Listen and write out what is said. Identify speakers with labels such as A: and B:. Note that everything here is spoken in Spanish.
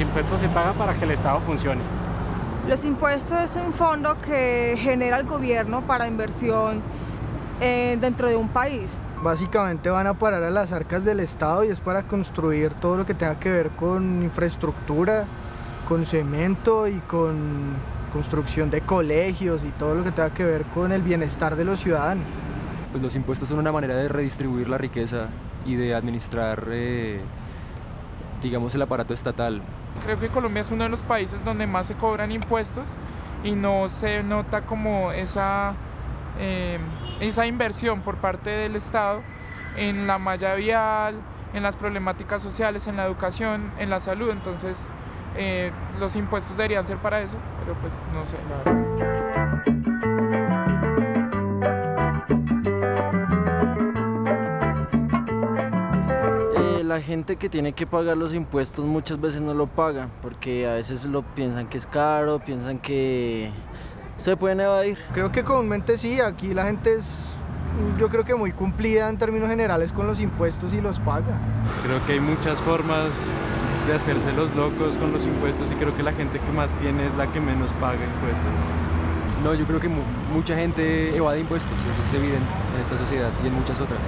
A: impuestos se pagan para que el Estado funcione.
B: Los impuestos es un fondo que genera el gobierno para inversión eh, dentro de un país.
C: Básicamente van a parar a las arcas del Estado y es para construir todo lo que tenga que ver con infraestructura, con cemento y con construcción de colegios y todo lo que tenga que ver con el bienestar de los ciudadanos.
D: Pues los impuestos son una manera de redistribuir la riqueza y de administrar, eh, digamos, el aparato estatal.
E: Creo que Colombia es uno de los países donde más se cobran impuestos y no se nota como esa, eh, esa inversión por parte del Estado en la malla vial, en las problemáticas sociales, en la educación, en la salud. Entonces, eh, los impuestos deberían ser para eso, pero pues no sé, la verdad.
F: La gente que tiene que pagar los impuestos muchas veces no lo paga porque a veces lo piensan que es caro, piensan que se pueden evadir.
C: Creo que comúnmente sí, aquí la gente es yo creo que muy cumplida en términos generales con los impuestos y los paga.
G: Creo que hay muchas formas de hacerse los locos con los impuestos y creo que la gente que más tiene es la que menos paga impuestos.
D: No, yo creo que mu mucha gente evade impuestos, eso es evidente en esta sociedad y en muchas otras.